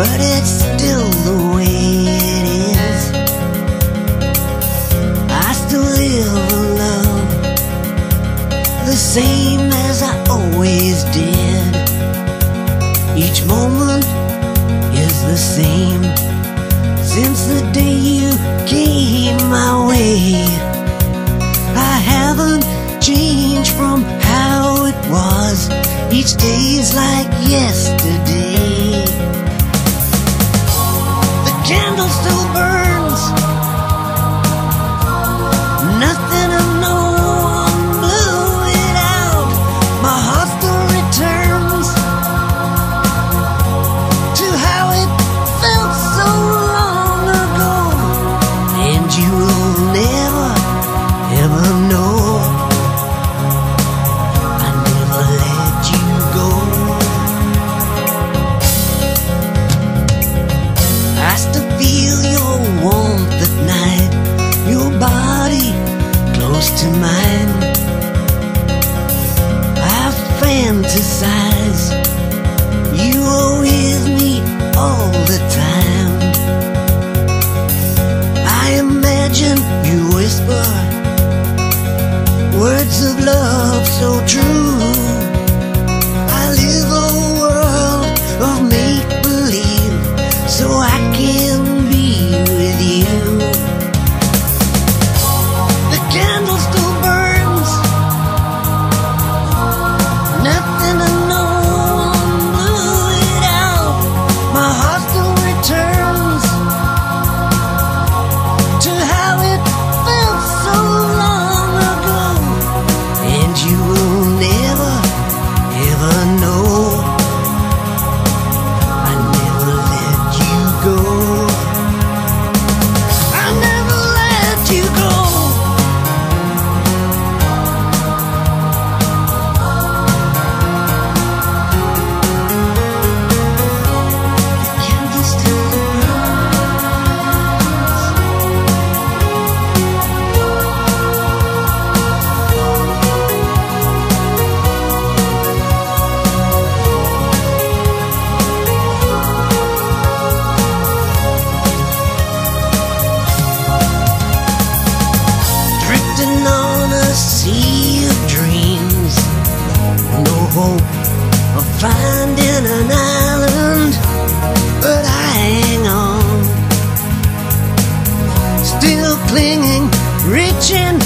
but it's still the way it is. I still live a love the same as I always did. Each moment is the same since the day you came my way. I haven't changed from how it was. Each day is like yesterday. Still burns. So true. Sea of dreams. No hope of finding an island, but I hang on. Still clinging, reaching